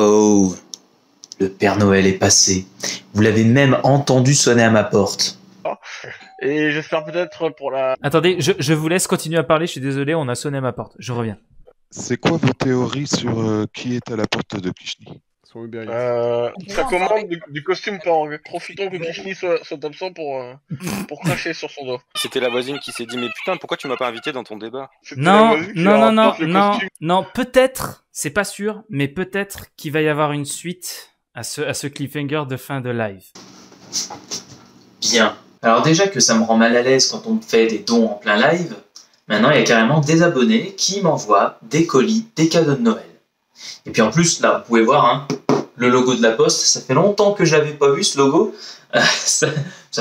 Oh, le Père Noël est passé. Vous l'avez même entendu sonner à ma porte. Et j'espère peut-être pour la. Attendez, je, je vous laisse continuer à parler. Je suis désolé, on a sonné à ma porte. Je reviens. C'est quoi vos théories sur euh, qui est à la porte de Klichny Sur Uber Eats. Euh, ça commande du, du costume Pang. Profitons que Kishni soit, soit absent pour, euh, pour cracher sur son dos. C'était la voisine qui s'est dit mais putain pourquoi tu m'as pas invité dans ton débat? Non, non, non, non, non, non. Peut-être, c'est pas sûr, mais peut-être qu'il va y avoir une suite à ce, à ce cliffhanger de fin de live. Bien. Alors déjà que ça me rend mal à l'aise quand on me fait des dons en plein live, maintenant il y a carrément des abonnés qui m'envoient des colis, des cadeaux de Noël. Et puis en plus, là, vous pouvez voir, hein, le logo de la poste, ça fait longtemps que je l'avais pas vu ce logo, ça,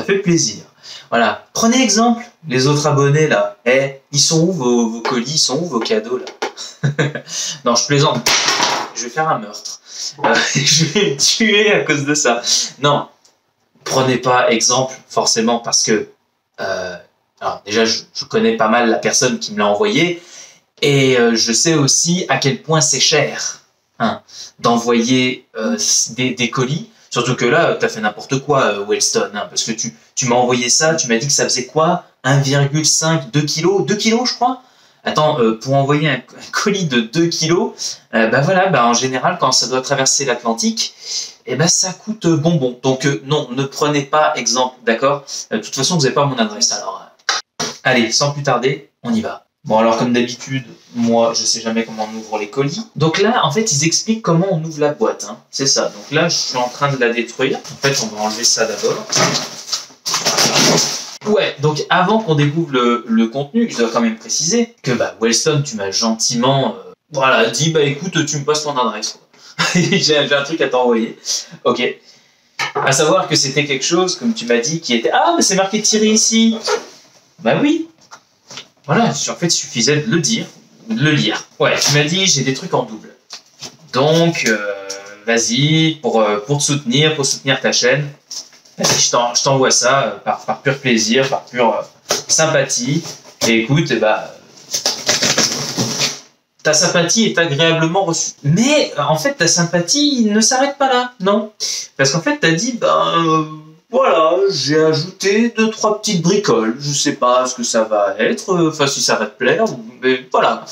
fait plaisir. Voilà, prenez exemple, les autres abonnés là, eh, ils sont où vos, colis, ils sont où vos cadeaux là? Non, je plaisante, je vais faire un meurtre. Euh, je vais me tuer à cause de ça. Non, prenez pas exemple forcément parce que euh, alors déjà je connais pas mal la personne qui me l'a envoyé et euh, je sais aussi à quel point c'est cher hein, d'envoyer euh, des, colis surtout que là tu fait n'importe quoi euh, Wellston hein, parce que tu, tu m'as envoyé ça tu m'as dit que ça faisait quoi? 1,5 2 kilos? 2 kilos je crois? Attends, euh, pour envoyer un, colis de 2 kilos, euh, bah voilà, bah en général, quand ça doit traverser l'Atlantique, eh ben ça coûte bonbon. Donc non, ne prenez pas exemple, d'accord? De toute façon, vous n'avez pas mon adresse. Alors, allez, sans plus tarder, on y va. Bon, alors comme d'habitude, moi, je sais jamais comment on ouvre les colis. Donc là, en fait, ils expliquent comment on ouvre la boîte. Hein. C'est ça. Donc là, je suis en train de la détruire. En fait, on va enlever ça d'abord. Ouais, donc avant qu'on découvre le, contenu, je dois quand même préciser que bah, Wellston, tu m'as gentiment euh, voilà, dit bah écoute, tu me passes ton adresse. j'ai un truc à t'envoyer. Ok. À savoir que c'était quelque chose, comme tu m'as dit, qui était Ah, mais c'est marqué Thierry ici. Bah oui. Voilà, en fait, il suffisait de le dire, de le lire. Ouais, tu m'as dit j'ai des trucs en double. Donc, euh, vas-y, pour, euh, pour te soutenir, pour soutenir ta chaîne, je t'en- je t'envoie ça euh, par, par pur plaisir, par pure sympathie. Et écoute, eh bah, ta sympathie est agréablement reçue. Mais en fait, ta sympathie ne s'arrête pas là, non? Parce qu'en fait, t'as dit, ben voilà, j'ai ajouté deux trois petites bricoles. Je sais pas ce que ça va être, euh, enfin si ça va te plaire, mais voilà.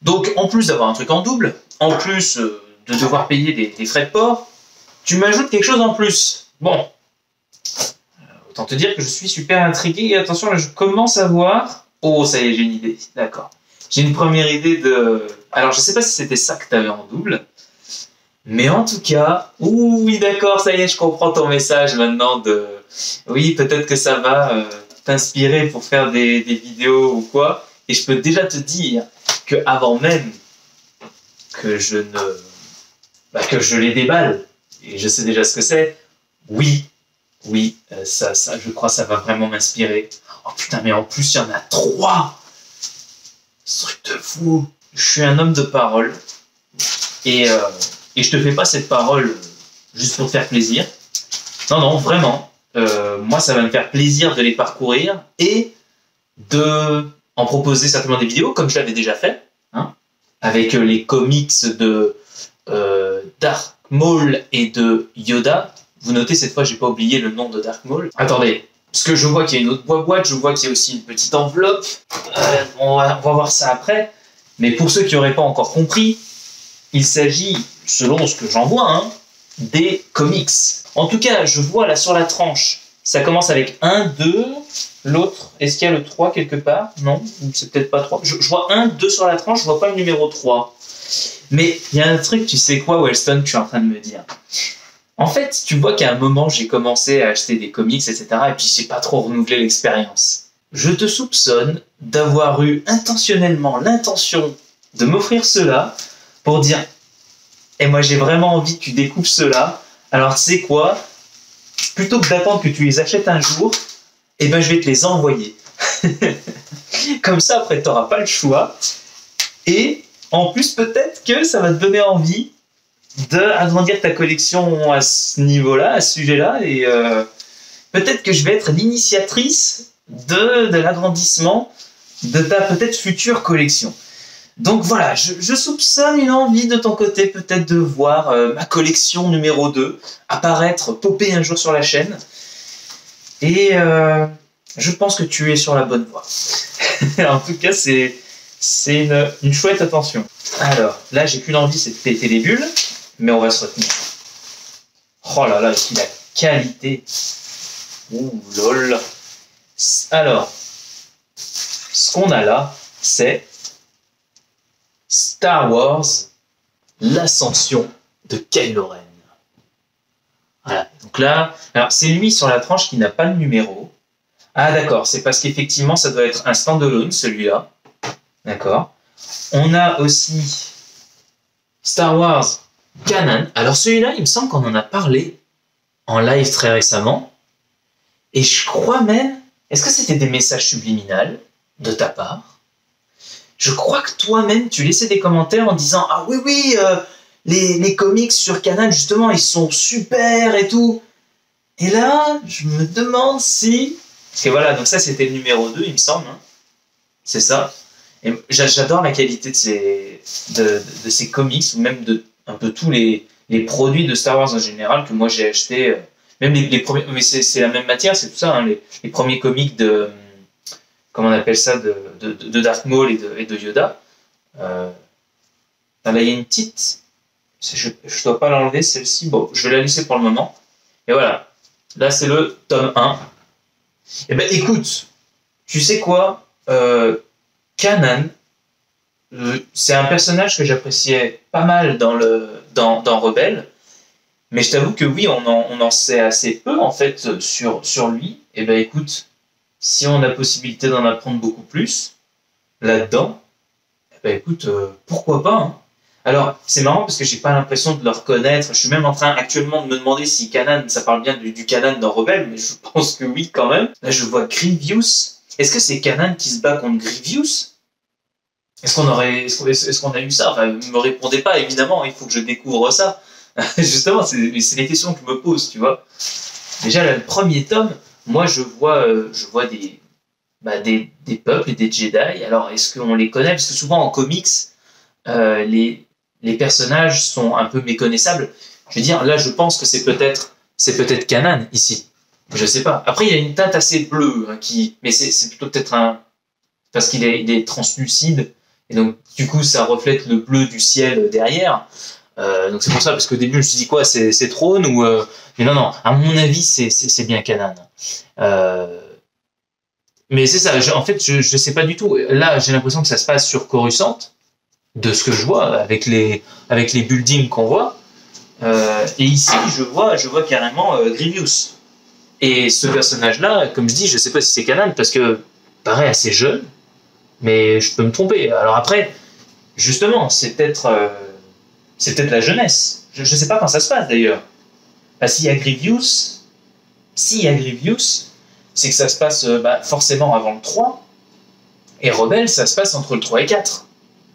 Donc, en plus d'avoir un truc en double, en plus euh, de devoir payer des, frais de port, tu m'ajoutes quelque chose en plus. Bon, Euh, autant te dire que je suis super intrigué. Et attention, là, je commence à voir. Oh, ça y est, j'ai une idée. D'accord. J'ai une première idée de. Alors, je sais pas si c'était ça que tu avais en double. Mais en tout cas, oui, d'accord, ça y est, je comprends ton message maintenant de. Oui, peut-être que ça va euh, t'inspirer pour faire des, des vidéos ou quoi. Et je peux déjà te dire que avant même que je ne. bah, que je les déballe, et je sais déjà ce que c'est, oui, oui, euh, ça, ça, je crois, ça va vraiment m'inspirer. Oh putain, mais en plus, il y en a trois! Ce truc de fou! Je suis un homme de parole. Et, euh, et je te fais pas cette parole juste pour te faire plaisir. Non, non, vraiment. Euh, moi, ça va me faire plaisir de les parcourir et de en proposer certainement des vidéos, comme je l'avais déjà fait, hein, avec euh, les comics de euh, Dark Maul et de Yoda. Vous notez, cette fois, j'ai pas oublié le nom de Dark Maul. Attendez, parce que je vois qu'il y a une autre boîte, je vois qu'il y a aussi une petite enveloppe. On, va, on va voir ça après. Mais pour ceux qui n'auraient pas encore compris, il s'agit, selon ce que j'en vois, hein, des comics. En tout cas, je vois là sur la tranche, ça commence avec 1, 2, l'autre, est-ce qu'il y a le 3 quelque part? Non, c'est peut-être pas 3. Je, vois 1, 2 sur la tranche, je vois pas le numéro 3. Mais il y a un truc, tu sais quoi, Wellston, tu es en train de me dire. En fait, tu vois qu'à un moment, j'ai commencé à acheter des comics, etc. Et puis, j'ai pas trop renouvelé l'expérience. Je te soupçonne d'avoir eu intentionnellement l'intention de m'offrir cela pour dire Et moi, j'ai vraiment envie que tu découvres cela. Alors, sais quoi? Plutôt que d'attendre que tu les achètes un jour, eh ben, je vais te les envoyer. Comme ça, après, tu n'auras pas le choix. Et en plus, peut-être que ça va te donner envie d'agrandir ta collection à ce niveau-là, à ce sujet-là. Et euh, peut-être que je vais être l'initiatrice de, de l'agrandissement de ta peut-être future collection. Donc voilà, je, soupçonne une envie de ton côté peut-être de voir euh, ma collection numéro 2 apparaître, popper un jour sur la chaîne. Et euh, je pense que tu es sur la bonne voie. en tout cas, c'est une, chouette attention. Alors, là, j'ai qu'une envie, c'est de péter les bulles, mais on va se retenir. Oh là là, puis la qualité? Ouh lol. Alors, ce qu'on a là, c'est Star Wars, l'ascension de Kylo Ren. Voilà. Donc là, alors c'est lui sur la tranche qui n'a pas le numéro. Ah d'accord, c'est parce qu'effectivement ça doit être un standalone celui-là. D'accord. On a aussi Star Wars Canon. Alors celui-là, il me semble qu'on en a parlé en live très récemment. Et je crois même, est-ce que c'était des messages subliminales de ta part? Je crois que toi-même, tu laissais des commentaires en disant Ah oui, oui, euh, les, les comics sur Canon, justement, ils sont super et tout. Et là, je me demande si. Parce que voilà, donc ça, c'était le numéro 2, il me semble. hein. C'est ça. Et j'a- j'adore la qualité de ces, de, de- ces comics, ou même de un peu tous les, les produits de Star Wars en général que moi j'ai acheté. euh, Même les, premiers. Mais c'est c'est la même matière, c'est tout ça, hein, les, les premiers comics de. Comment on appelle ça De, de, Darth Maul et de, et de Yoda. Euh, là, il y a une petite. Je ne dois pas l'enlever, celle-ci. Bon, je vais la laisser pour le moment. Et voilà. Là, c'est le tome 1. Eh ben, écoute, tu sais quoi euh, Kanan, c'est un personnage que j'appréciais pas mal dans, le, dans, dans Rebelle. Mais je t'avoue que oui, on en, on en sait assez peu, en fait, sur, sur lui. Eh ben, écoute, si on a possibilité d'en apprendre beaucoup plus là-dedans, ben, écoute, euh, pourquoi pas hein. Alors, c'est marrant parce que j'ai pas l'impression de le reconnaître. Je suis même en train actuellement de me demander si Kanan, ça parle bien du, du Kanan dans Rebelle, mais je pense que oui quand même. Là, je vois Grievous. Est-ce que c'est Kanan qui se bat contre Grievous? Est-ce qu'on aurait, est-ce qu'on a eu ça? Enfin, ne me répondez pas, évidemment. Il faut que je découvre ça. Justement, c'est les questions que je me pose, tu vois. Déjà, le premier tome, moi, je vois, euh, je vois des, bah, des, des peuples des Jedi. Alors, est-ce qu'on les connaît? Parce que souvent en comics, euh, les, les personnages sont un peu méconnaissables. Je veux dire, là, je pense que c'est peut-être, c'est peut-être Kanan ici. Je sais pas. Après, il y a une teinte assez bleue, hein, qui, mais c'est, plutôt peut-être un, parce qu'il est, est translucide, et donc du coup, ça reflète le bleu du ciel derrière. Euh, donc c'est pour ça, parce qu'au début, je me suis dit quoi, c'est, Trône ou, euh, mais non, non. À mon avis, c'est, bien Kanan. Euh, mais c'est ça. en fait, je, je sais pas du tout. Là, j'ai l'impression que ça se passe sur Coruscant de ce que je vois avec les avec les buildings qu'on voit. Et ici, je vois je vois carrément Grievous. Et ce personnage-là, comme je dis, je sais pas si c'est Kanan parce que paraît assez jeune, mais je peux me tromper. Alors après, justement, c'est peut-être c'est peut-être la jeunesse. Je, je sais pas quand ça se passe d'ailleurs. Bah, s'il y a Grievous, y c'est que ça se passe euh, bah, forcément avant le 3. Et Rebelle, ça se passe entre le 3 et 4.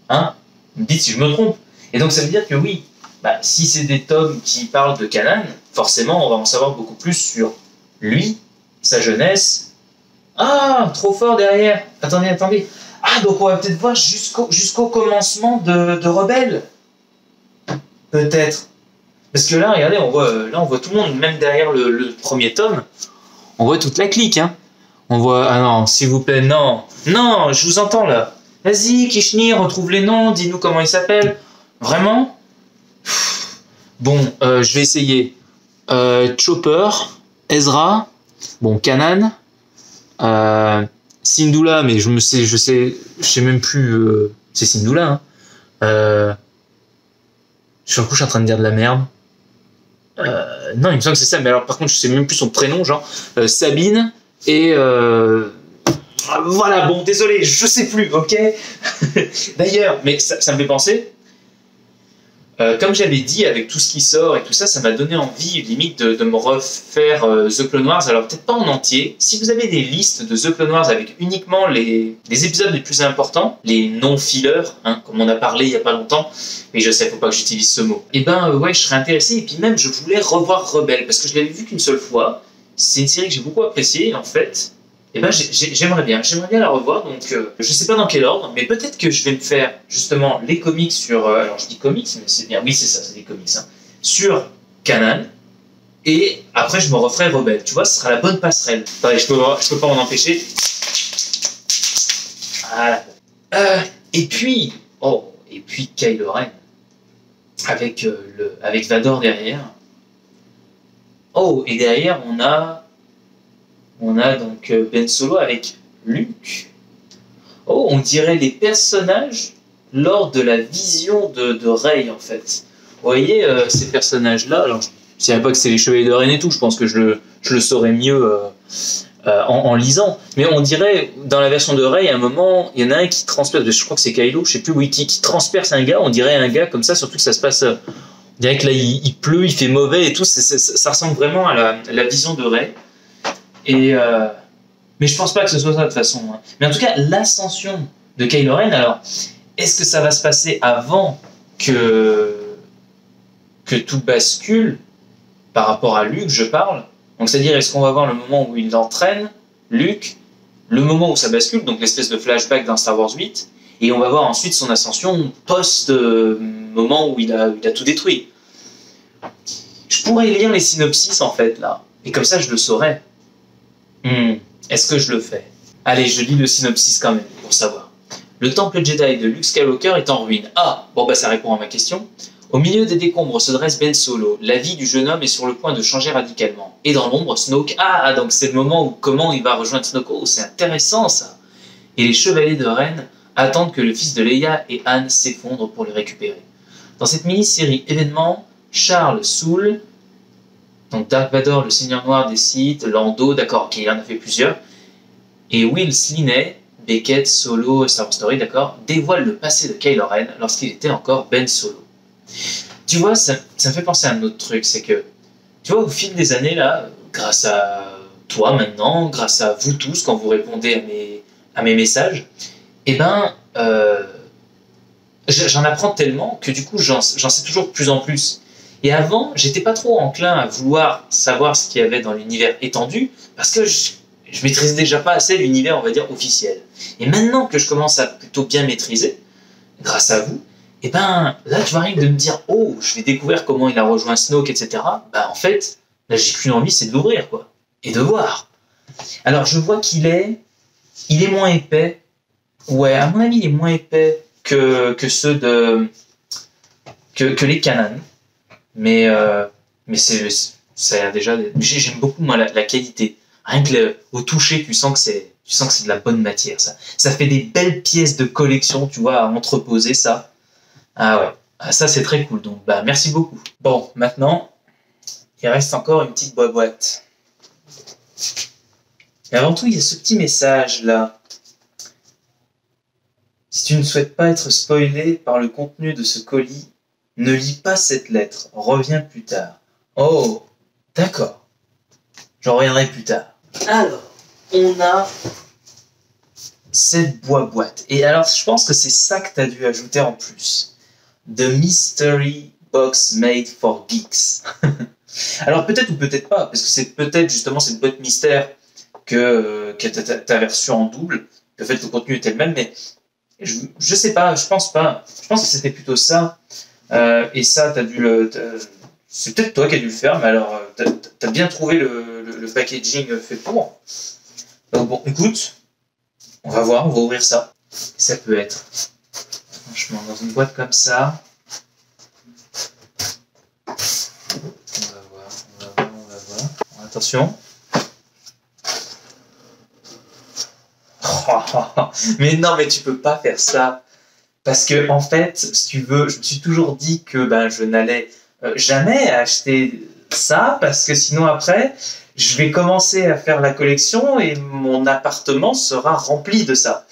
Hein? Dites si je me trompe. Et donc ça veut dire que oui, bah, si c'est des tomes qui parlent de Canaan, forcément on va en savoir beaucoup plus sur lui, sa jeunesse. Ah, trop fort derrière. Attendez, attendez. Ah, donc on va peut-être voir jusqu'au commencement de Rebelle. Peut-être. Parce que là, regardez, on voit, là, on voit tout le monde, même derrière le, premier tome, on voit toute la clique. Hein. On voit. Ah non, s'il vous plaît, non. Non, je vous entends là. Vas-y, Kishni, retrouve les noms, dis-nous comment ils s'appellent. Vraiment? Bon, euh, je vais essayer. Euh, Chopper, Ezra, bon, Kanan, euh, Syndulla, mais je me sais, je sais, je sais même plus. euh, c'est Syndulla. Hein. Sur le coup, je suis en train de dire de la merde. Euh, non, il me semble que c'est ça, mais alors par contre, je sais même plus son prénom, genre euh, Sabine et euh, voilà, bon, désolé, je sais plus, ok D'ailleurs, mais ça, ça me fait penser, euh, comme j'avais dit, avec tout ce qui sort et tout ça, ça m'a donné envie, limite, de, de me refaire euh, The Clone Wars. Alors, peut-être pas en entier. Si vous avez des listes de The Clone Wars avec uniquement les, les épisodes les plus importants, les non-fillers, hein, comme on a parlé il y a pas longtemps, mais je sais, faut pas que j'utilise ce mot. Et ben, euh, ouais, je serais intéressé. Et puis même, je voulais revoir Rebelle, parce que je l'avais vu qu'une seule fois. C'est une série que j'ai beaucoup appréciée, en fait. Eh ben j'ai- j'ai- j'aimerais bien, j'aimerais bien la revoir. Donc euh, je sais pas dans quel ordre, mais peut-être que je vais me faire justement les comics sur. euh, alors je dis comics, mais c'est bien. Oui c'est ça, c'est des comics. hein, sur Canon. Et après je me referai Rebelle. Tu vois, ce sera la bonne passerelle. Attendez, je peux, je peux pas m'en empêcher. Voilà. Euh, et puis, oh, et puis Kylo Ren avec euh, le, avec Vador derrière. Oh, et derrière on a, on a donc euh, Ben Solo avec Luke. Oh, on dirait les personnages lors de la vision de, de Rey en fait. Vous voyez euh, ces personnages-là. Je dirais pas que c'est les Chevaliers de Ren et tout. Je pense que je le, je le saurais mieux. euh, en, lisant. Mais on dirait, dans la version de Rey, à un moment, il y en a un qui transperce, je crois que c'est Kylo, je sais plus, oui, qui, qui transperce un gars, on dirait un gars comme ça, surtout que ça se passe, on dirait que là, il, pleut, il fait mauvais et tout, ça ressemble vraiment à la, la vision de Rey. Euh, mais je pense pas que ce soit ça de toute façon. hein. Mais en tout cas, l'ascension de Kylo Ren, alors, est-ce que ça va se passer avant que, que tout bascule par rapport à Luke, je parle? Donc c'est-à-dire, est-ce qu'on va voir le moment où il l'entraîne, Luke, le moment où ça bascule, donc l'espèce de flashback dans Star Wars 8, et on va voir ensuite son ascension post-moment où il a, il a tout détruit? Je pourrais lire les synopsis en fait là, et comme ça je le saurais. Hmm, Est-ce que je le fais? Allez, je lis le synopsis quand même, pour savoir. Le temple Jedi de Luke Skywalker est en ruine. Ah, bon bah ça répond à ma question. Au milieu des décombres se dresse Ben Solo. La vie du jeune homme est sur le point de changer radicalement. Et dans l'ombre, Snoke. Ah, donc c'est le moment où comment il va rejoindre Snoke? Oh, c'est intéressant ça. Et les chevaliers de Rennes attendent que le fils de Leia et Anne s'effondrent pour le récupérer. Dans cette mini-série événement, Charles Soule, donc Dark Vador, le Seigneur Noir des Sith, Lando, d'accord, ok, il en a fait plusieurs, et Will Sliney, Beckett, Solo, Star Wars Story, d'accord, dévoilent le passé de Kylo Ren lorsqu'il était encore Ben Solo. Tu vois, ça, ça me fait penser à un autre truc, c'est que, tu vois, au fil des années, là, grâce à toi maintenant, grâce à vous tous, quand vous répondez à mes, à mes messages, eh ben, euh, j'en apprends tellement que du coup, j'en sais toujours plus en plus. Et avant, j'étais pas trop enclin à vouloir savoir ce qu'il y avait dans l'univers étendu, parce que je, je maîtrisais déjà pas assez l'univers, on va dire, officiel. Et maintenant que je commence à plutôt bien maîtriser, grâce à vous, et ben là, tu rien de me dire, oh, je vais découvrir comment il a rejoint Snoke, etc. Bah en fait, là, j'ai qu'une envie, c'est de l'ouvrir, quoi, et de voir. Alors, je vois qu'il est, il est moins épais. Ouais, à mon avis, il est moins épais que, que ceux de, que, que les canons. Mais, euh, mais c'est, ça a déjà, j'ai- j'aime beaucoup la, qualité. Rien que au toucher, tu sens que c'est, tu sens que c'est de la bonne matière. Ça, ça fait des belles pièces de collection, tu vois, à entreposer ça. Ah ouais, Ah, ça c'est très cool. Donc, bah merci beaucoup. Bon, maintenant, il reste encore une petite boîte. Et avant tout, il y a ce petit message là. Si tu ne souhaites pas être spoilé par le contenu de ce colis, ne lis pas cette lettre. Reviens plus tard. Oh, d'accord. J'en reviendrai plus tard. Alors, on a cette boîte. Et alors, je pense que c'est ça que tu as dû ajouter en plus. The Mystery Box Made for Geeks. alors, peut-être ou peut-être pas, parce que c'est peut-être justement cette boîte mystère que, que tu avais reçue en double, que en fait le contenu était le même, mais je, je sais pas, je pense pas. Je pense que c'était plutôt ça. Euh, et ça, t'as dû le. C'est peut-être toi qui as dû le faire, mais alors, euh, t'as as bien trouvé le, le- packaging fait pour. Donc bon, écoute, on va voir, on va ouvrir ça. Ça peut être, franchement, dans une boîte comme ça. On va voir, on va voir, on va voir. Attention. mais non, mais tu peux pas faire ça. Parce que, en fait, si tu veux, je me suis toujours dit que ben, je n'allais euh, jamais acheter ça, parce que sinon, après, je vais commencer à faire la collection et mon appartement sera rempli de ça.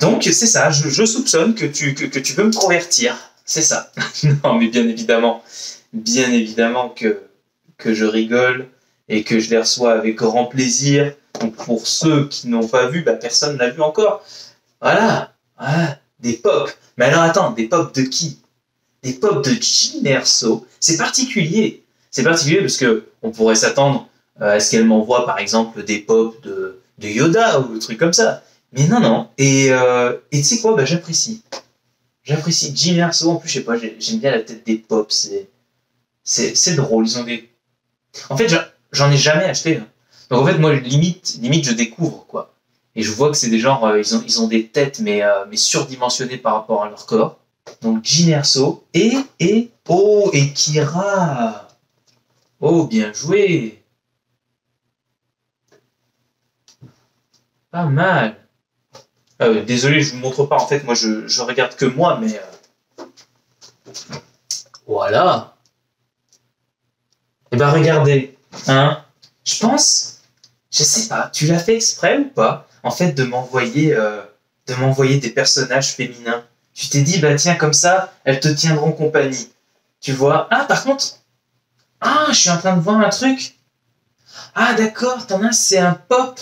Donc, c'est ça, je, soupçonne que tu, que tu veux me convertir. C'est ça. non, mais bien évidemment, bien évidemment que, que je rigole et que je les reçois avec grand plaisir. Donc, pour ceux qui n'ont pas vu, bah, personne n'a vu encore. Voilà, voilà, des pop. Mais alors attends, des pop de qui? Des pop de Jean Erso. C'est particulier. C'est particulier parce que on pourrait s'attendre euh, à ce qu'elle m'envoie par exemple des pop de de Yoda ou un truc comme ça. Mais non, non. Et, euh, tu sais quoi, bah, j'apprécie. J'apprécie Jim Erso, en plus, je sais pas, j'ai- j'aime bien la tête des pops, c'est, c'est, c'est drôle, ils ont des... En fait, j'en- j'en ai jamais acheté. hein. Donc en fait, moi, limite, limite, je découvre, quoi. Et je vois que c'est des genres, euh, ils, ont, ils ont des têtes, mais, euh, mais surdimensionnées par rapport à leur corps. Donc Jin et, et, oh, et Kira. Oh, bien joué. Pas mal. Euh, Désolé, je vous montre pas, en fait, moi, je, je regarde que moi, mais... euh, Voilà. Eh ben, regardez, hein? Je pense, je sais pas, tu l'as fait exprès ou pas? Fait, de m'envoyer... euh, de m'envoyer des personnages féminins. Tu t'es dit, bah tiens, comme ça, elles te tiendront compagnie. Tu vois Ah, par contre, ah, je suis en train de voir un truc. Ah, d'accord, t'en as, c'est un pop.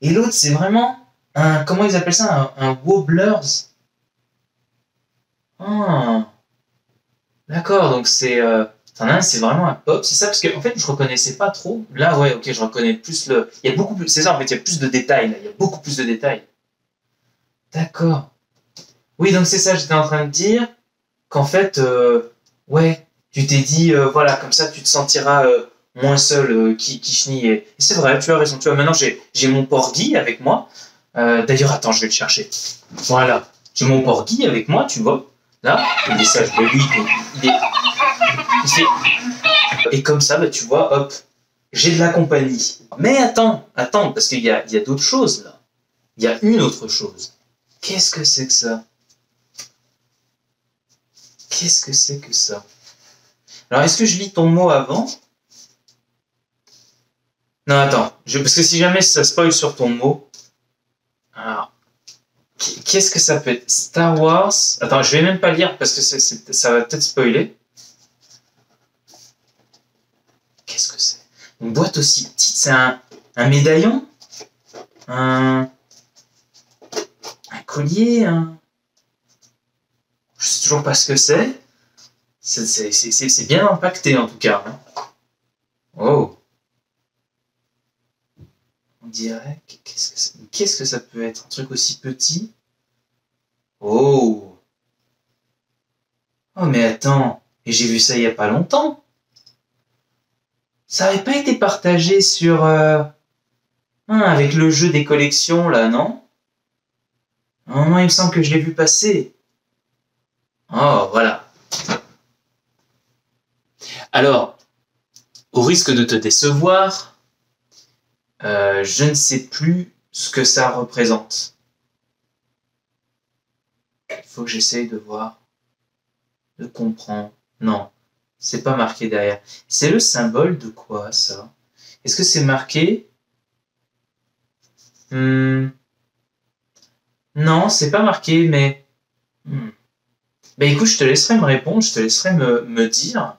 Et l'autre, c'est vraiment un, comment ils appellent ça Un, un wobblers. Ah, d'accord, donc c'est, euh, c'est vraiment un pop. C'est ça, parce que, en fait, je reconnaissais pas trop. Là, ouais, ok, je reconnais plus le. Il y a beaucoup plus, c'est ça, en fait, il y a plus de détails, là. Il y a beaucoup plus de détails. D'accord. Oui, donc c'est ça, j'étais en train de dire qu'en fait, euh, ouais, tu t'es dit, euh, voilà, comme ça, tu te sentiras euh, moins seul, qui, chenille. Et, c'est vrai, tu as raison. Tu vois, maintenant, j'ai, j'ai mon porgy avec moi. D'ailleurs, attends, je vais le chercher. Voilà. J'ai mon porgy avec moi, tu vois. Là, il est sage, lui, il est. il fait- Et comme ça, bah, tu vois, hop, j'ai de la compagnie. Mais attends, attends, parce qu'il y a, a d'autres choses là. Il y a une autre chose. Qu'est-ce que c'est que ça? Qu'est-ce que c'est que ça? Alors, est-ce que je lis ton mot avant? Non, attends. Je, parce que si jamais ça spoil sur ton mot. Alors. qu- Qu'est-ce que ça peut être? Star Wars? Attends, je vais même pas lire parce que ça va peut-être spoiler. Qu'est-ce que c'est? Une boîte aussi petite, c'est un, un médaillon? Un. Un collier un... Je sais toujours pas ce que c'est. C'est- bien impacté en tout cas. hein. Oh. On dirait. Qu'est-ce que, qu'est-ce que ça peut être? Un truc aussi petit? Oh. Oh, mais attends. Et j'ai vu ça il y a pas longtemps. Ça avait pas été partagé sur. euh, hein, avec le jeu des collections là, non? À un moment, il me semble que je l'ai vu passer. Oh, voilà. Alors, au risque de te décevoir, euh, je ne sais plus ce que ça représente. Il faut que j'essaye de voir, de comprendre. Non, c'est pas marqué derrière. C'est le symbole de quoi, ça? Est-ce que c'est marqué? Hmm. Non, c'est pas marqué, mais... Hmm. Ben écoute, je te laisserai me répondre, je te laisserai me, me dire.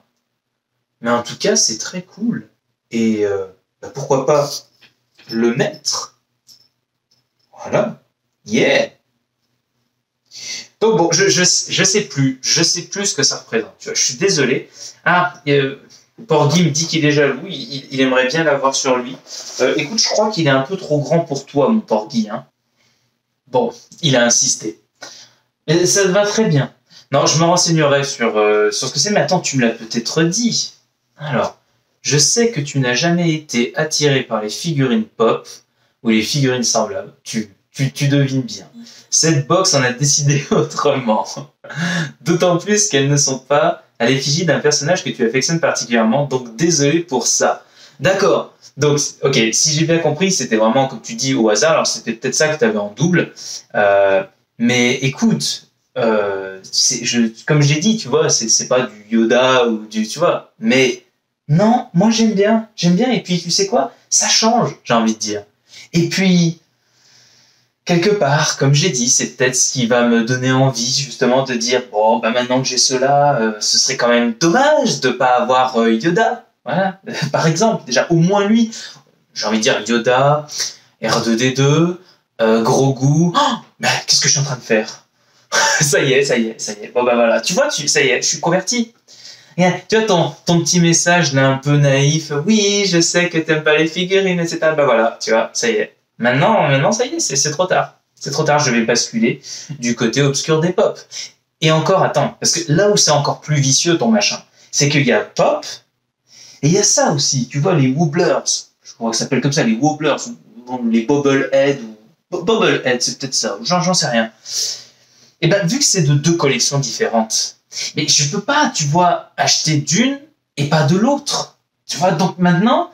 Mais en tout cas, c'est très cool. Et euh, ben pourquoi pas le mettre? Voilà. Yeah Donc bon, je, je, je sais plus. Je sais plus ce que ça représente. Tu vois, je suis désolé. Ah, euh, Porgy me dit qu'il est jaloux. Il, il- aimerait bien l'avoir sur lui. Euh, écoute, je crois qu'il est un peu trop grand pour toi, mon Porgy. Hein. Bon, il a insisté. Mais ça va très bien. Non, je me renseignerai sur, euh, sur ce que c'est, mais attends, tu me l'as peut-être dit. Alors, je sais que tu n'as jamais été attiré par les figurines pop ou les figurines semblables. Tu, tu, devines bien. Cette box en a décidé autrement. D'autant plus qu'elles ne sont pas à l'effigie d'un personnage que tu affectionnes particulièrement, donc désolé pour ça. D'accord. Donc, ok, si j'ai bien compris, c'était vraiment, comme tu dis, au hasard. Alors, c'était peut-être ça que tu avais en double. Euh, mais écoute, euh, je, comme j'ai dit, tu vois, c'est pas du Yoda ou du, tu vois. Mais non, moi j'aime bien, j'aime bien. Et puis tu sais quoi, ça change, j'ai envie de dire. Et puis quelque part, comme j'ai dit, c'est peut-être ce qui va me donner envie justement de dire bon, bah maintenant que j'ai cela, euh, ce serait quand même dommage de pas avoir euh, Yoda. Voilà, par exemple, déjà au moins lui. J'ai envie de dire Yoda, R2D2, euh, gros goût. Oh, bah, qu'est-ce que je suis en train de faire? Ça y est, ça y est, ça y est. Bon bah voilà, tu vois, tu, ça y est, je suis converti. Tu vois ton, ton petit message là un peu naïf. Oui, je sais que t'aimes pas les figurines, etc. Bah voilà, tu vois, ça y est. Maintenant, maintenant, ça y est, c'est trop tard. C'est trop tard, je vais basculer du côté obscur des pop. Et encore, attends, parce que là où c'est encore plus vicieux ton machin, c'est qu'il y a pop, et il y a ça aussi, tu vois, les wobblers, je crois que ça s'appelle comme ça, les wobblers, ou les bobblehead, ou bobblehead, c'est peut-être ça, ou j'en sais rien. Et ben, vu que c'est de deux collections différentes, mais je peux pas, tu vois, acheter d'une et pas de l'autre. Tu vois, donc maintenant,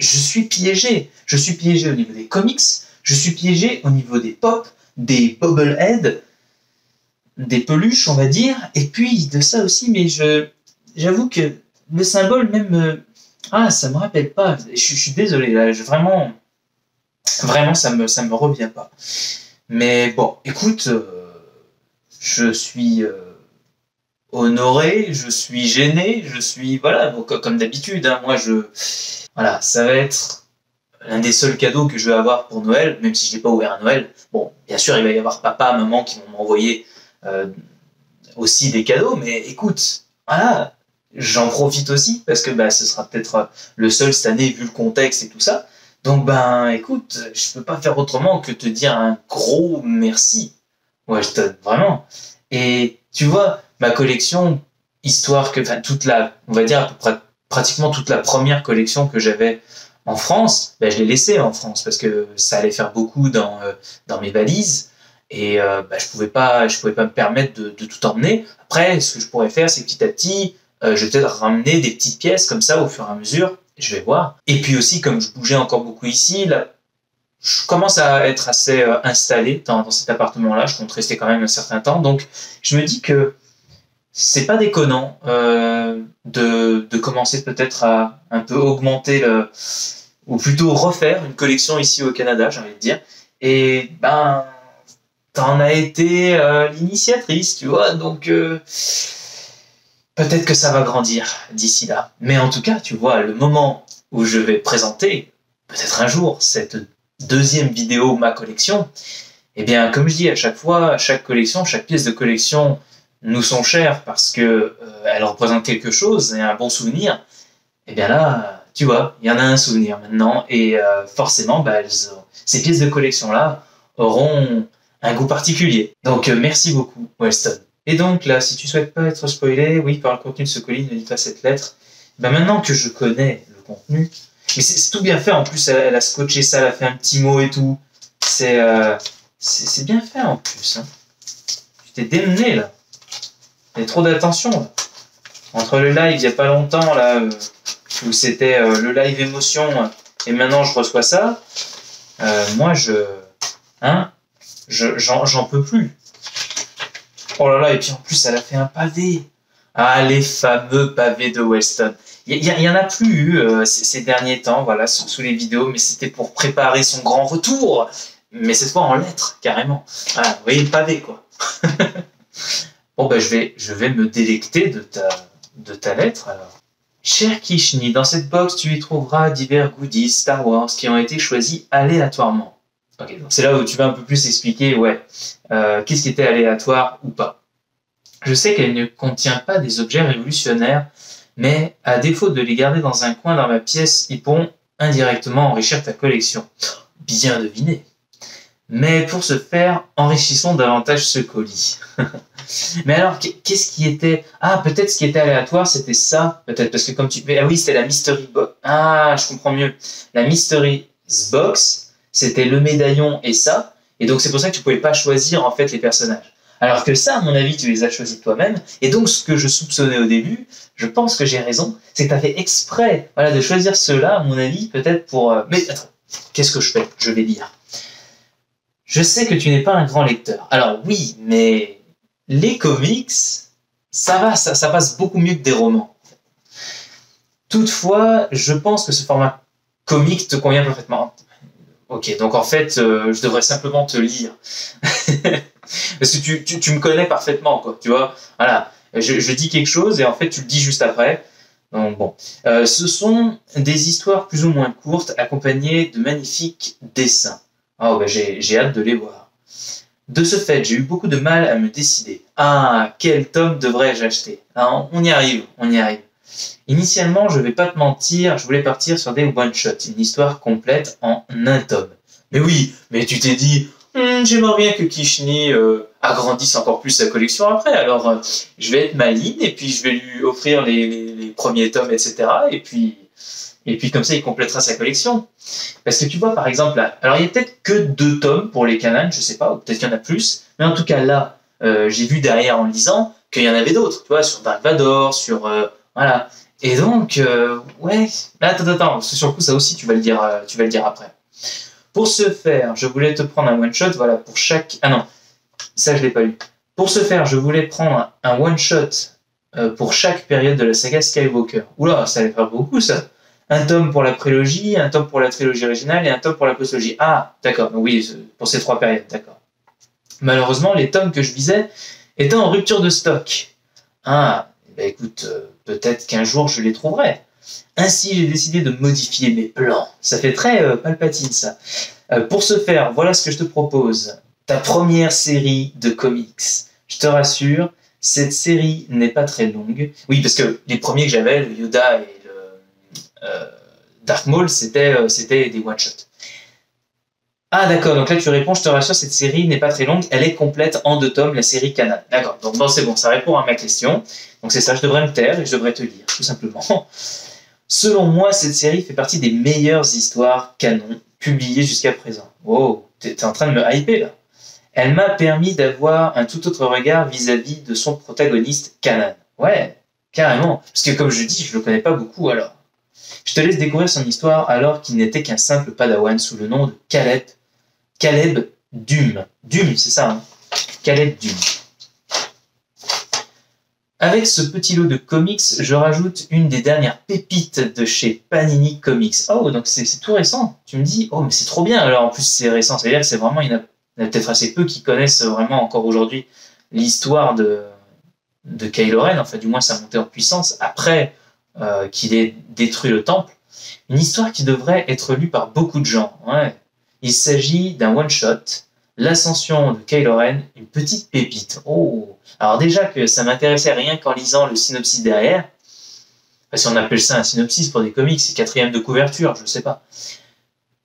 je suis piégé. Je suis piégé au niveau des comics, je suis piégé au niveau des pop, des bobblehead, des peluches, on va dire, et puis de ça aussi, mais je, j'avoue que le symbole même, euh, ah, ça me rappelle pas. Je, suis désolé là, je, vraiment, vraiment, ça me, ça me revient pas. Mais bon, écoute, euh, je suis euh, honoré, je suis gêné, je suis voilà, comme d'habitude. hein, moi, je, voilà, ça va être l'un des seuls cadeaux que je vais avoir pour Noël, même si je l'ai pas ouvert à Noël. Bon, bien sûr, il va y avoir papa, maman qui vont m'envoyer euh, aussi des cadeaux, mais écoute, voilà, j'en profite aussi parce que bah, ce sera peut-être le seul cette année vu le contexte et tout ça. Donc ben écoute, je peux pas faire autrement que te dire un gros merci. Te vraiment. Et tu vois, ma collection, histoire que, enfin toute la, on va dire à peu près pratiquement toute la première collection que j'avais en France, ben, je l'ai laissée en France parce que ça allait faire beaucoup dans euh, dans mes valises et euh, ben, je pouvais pouvais pas me permettre de, tout emmener. Après, ce que je pourrais faire, c'est petit à petit euh, je vais peut-être ramener des petites pièces comme ça au fur et à mesure. Je vais voir. Et puis aussi, comme je bougeais encore beaucoup ici, là, je commence à être assez installé dans, cet appartement-là. Je compte rester quand même un certain temps. Donc, je me dis que c'est pas déconnant de, de commencer peut-être à un peu augmenter ou plutôt refaire une collection ici au Canada, j'ai envie de dire. Et ben, t'en as été euh, l'initiatrice, tu vois. Donc, euh, peut-être que ça va grandir d'ici là. Mais en tout cas, tu vois, le moment où je vais présenter, peut-être un jour, cette deuxième vidéo, ma collection, eh bien, comme je dis à chaque fois, chaque collection, chaque pièce de collection nous sont chères parce que euh, elles représentent quelque chose et un bon souvenir. Eh bien là, tu vois, il y en a un souvenir maintenant et euh, forcément, bah, ces pièces de collection là auront un goût particulier. Donc, euh, merci beaucoup, Weston. Et donc là, si tu souhaites pas être spoilé, oui, par le contenu de ce colis, ne lis pas cette lettre. Ben maintenant que je connais le contenu, mais c'est tout bien fait. En plus, elle, a scotché ça, elle a fait un petit mot et tout. C'est bien fait en plus. Hein. Tu t'es démené là. Trop d'attention. Entre le live il y a pas longtemps là, euh, où c'était euh, le live émotion, et maintenant je reçois ça. euh, moi je, hein, je j'en j'en peux plus. Oh là là, et puis en plus, elle a fait un pavé. Ah, les fameux pavés de Weston. Il y, y- y en a plus eu ces, derniers temps, voilà, sous, les vidéos, mais c'était pour préparer son grand retour. Mais cette fois en lettres, carrément. Voilà, vous voyez le pavé, quoi. bon, ben, je vais, je vais me délecter de ta, de ta lettre, alors. Cher Kishni, dans cette box, tu y trouveras divers goodies Star Wars qui ont été choisis aléatoirement. C'est là où tu vas un peu plus expliquer, ouais, euh, qu'est-ce qui était aléatoire ou pas. Je sais qu'elle ne contient pas des objets révolutionnaires, mais à défaut de les garder dans un coin dans ma pièce, ils pourront indirectement enrichir ta collection. Bien deviné. Mais pour ce faire, enrichissons davantage ce colis. mais alors, qu'est- qu'est-ce qui était Ah, peut-être ce qui était aléatoire, c'était ça, peut-être, parce que comme tu... Ah oui, c'était la Mystery Box. Ah, je comprends mieux. La Mystery Box, c'était le médaillon et ça, et donc c'est pour ça que tu pouvais pas choisir en fait les personnages. Alors que ça, à mon avis, tu les as choisis toi-même. Et donc ce que je soupçonnais au début, je pense que j'ai raison, c'est que tu fait exprès voilà, de choisir ceux-là, à mon avis, peut-être pour... euh, Mais attends, qu'est-ce que je fais? Je vais lire. Je sais que tu n'es pas un grand lecteur. Alors oui, mais les comics, ça va, ça, ça passe beaucoup mieux que des romans. Toutefois, je pense que ce format comique te convient parfaitement. Ok, donc en fait, euh, je devrais simplement te lire. Parce que tu, tu, tu me connais parfaitement, quoi, tu vois. Voilà, je, je dis quelque chose et en fait, tu le dis juste après. Donc bon, Euh, ce sont des histoires plus ou moins courtes accompagnées de magnifiques dessins. Oh, bah, j'ai hâte de les voir. De ce fait, j'ai eu beaucoup de mal à me décider. Ah, quel tome devrais-je acheter? Ah, On y arrive, on y arrive. Initialement, je vais pas te mentir, je voulais partir sur des one-shots, une histoire complète en un tome. Mais oui, mais tu t'es dit, Hum, j'aimerais bien que Kishni euh, agrandisse encore plus sa collection après, alors euh, je vais être maligne et puis je vais lui offrir les premiers tomes, etc. Et puis, et puis comme ça, il complétera sa collection. Parce que tu vois, par exemple, là, alors il y a peut-être que deux tomes pour les Canaan, je sais pas, ou peut-être qu'il y en a plus, mais en tout cas là, euh, j'ai vu derrière en lisant qu'il y en avait d'autres, tu vois, sur Dark Vador, sur euh, voilà. Et donc, euh, ouais, attends, attends, parce sur le coup, ça aussi, tu vas le dire, tu vas le dire après. Pour ce faire, je voulais te prendre un one shot, voilà, pour chaque. Ah non, ça je l'ai pas lu. Pour ce faire, je voulais prendre un one shot euh, pour chaque période de la saga Skywalker. Oula, ça allait faire beaucoup ça. Un tome pour la prélogie, un tome pour la trilogie originale et un tome pour la postlogie. Ah, d'accord. Oui, pour ces trois périodes, d'accord. Malheureusement, les tomes que je visais étaient en rupture de stock. Ah, ben écoute, euh, peut-être qu'un jour je les trouverai. Ainsi, j'ai décidé de modifier mes plans. Ça fait très euh, palpatine, ça. Euh, pour ce faire, voilà ce que je te propose. Ta première série de comics. Je te rassure, cette série n'est pas très longue. Oui, parce que les premiers que j'avais, le Yoda et le euh, Dark Maul, c'était euh, c'était des one-shots. Ah d'accord, donc là tu réponds, je te rassure, cette série n'est pas très longue, elle est complète en deux tomes, la série Canon. D'accord, donc bon c'est bon, ça répond à ma question. Donc c'est ça, je devrais me taire et je devrais te lire, tout simplement. Selon moi, cette série fait partie des meilleures histoires canon publiées jusqu'à présent. Oh, t'es en train de me hyper là. Elle m'a permis d'avoir un tout autre regard vis-à-vis de son protagoniste Kanan. Ouais, carrément. Parce que comme je dis, je le connais pas beaucoup alors. Je te laisse découvrir son histoire alors qu'il n'était qu'un simple padawan sous le nom de Caleb. Caleb Dume. Dume, c'est ça, hein Caleb Dume. Avec ce petit lot de comics, je rajoute une des dernières pépites de chez Panini Comics. Oh, donc c'est tout récent. Tu me dis, oh, mais c'est trop bien. Alors en plus, c'est récent. C'est-à-dire c'est vraiment, a, il y en a peut-être assez peu qui connaissent vraiment encore aujourd'hui l'histoire de, de Kylo Ren, enfin, du moins sa montée en puissance après euh, qu'il ait détruit le temple. Une histoire qui devrait être lue par beaucoup de gens. Il s'agit d'un one-shot, l'ascension de Kylo Ren, une petite pépite. Oh, alors déjà que ça m'intéressait rien qu'en lisant le synopsis derrière. Si on appelle ça un synopsis pour des comics, c'est quatrième de couverture, je sais pas.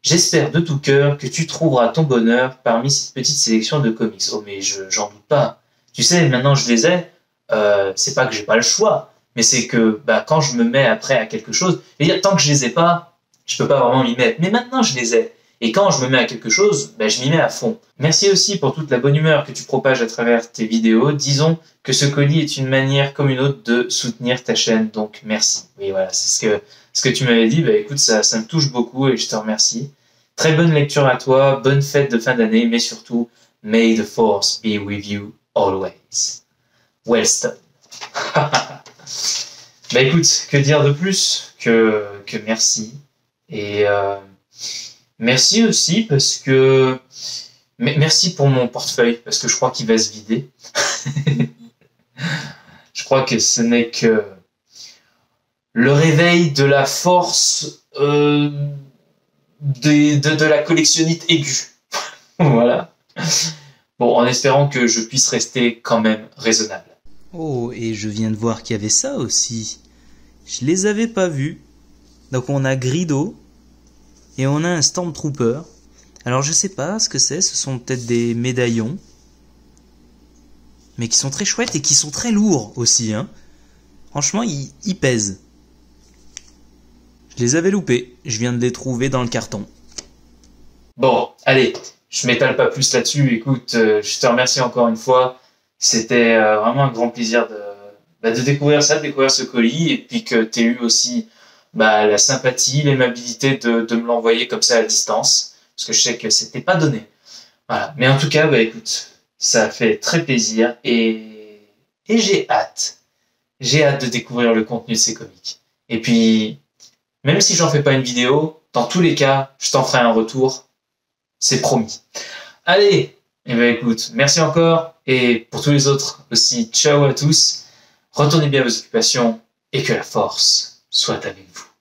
J'espère de tout cœur que tu trouveras ton bonheur parmi cette petite sélection de comics. Oh mais je j'en doute pas. Tu sais, maintenant je les ai. Euh, c'est pas que j'ai pas le choix, mais c'est que bah, quand je me mets après à quelque chose, dire, tant que je les ai pas, je peux pas vraiment m'y mettre. Mais maintenant je les ai. Et quand je me mets à quelque chose, bah, je m'y mets à fond. Merci aussi pour toute la bonne humeur que tu propages à travers tes vidéos. Disons que ce colis est une manière comme une autre de soutenir ta chaîne, donc merci. Oui, voilà, c'est ce que, ce que tu m'avais dit. Bah écoute, ça, ça me touche beaucoup et je te remercie. Très bonne lecture à toi, bonne fête de fin d'année, mais surtout, may the force be with you always. Wellston. bah écoute, que dire de plus que, que merci. Et euh, merci aussi parce que merci pour mon portefeuille, parce que je crois qu'il va se vider. je crois que ce n'est que le réveil de la force euh, des- de, de la collectionnite aiguë. voilà. Bon, en espérant que je puisse rester quand même raisonnable. Oh, et je viens de voir qu'il y avait ça aussi. Je les avais pas vus. Donc on a Grido et on a un Stormtrooper. Alors je sais pas ce que c'est, ce sont peut-être des médaillons. Mais qui sont très chouettes et qui sont très lourds aussi. Hein. Franchement, ils, pèsent. Je les avais loupés, je viens de les trouver dans le carton. Bon, allez, je m'étale pas plus là-dessus. Écoute, euh, je te remercie encore une fois. C'était euh, vraiment un grand plaisir de, bah, de découvrir ça, de découvrir ce colis, et puis que tu aies eu aussi bah, la sympathie, l'aimabilité de, de me l'envoyer comme ça à distance, parce que je sais que c'était pas donné. Voilà. Mais en tout cas, bah, écoute, ça fait très plaisir, et, et j'ai hâte. J'ai hâte de découvrir le contenu de ces comics. Et puis, même si j'en fais pas une vidéo, dans tous les cas, je t'en ferai un retour. C'est promis. Allez, eh ben écoute, merci encore. Et pour tous les autres aussi, ciao à tous. Retournez bien à vos occupations et que la force soit avec vous.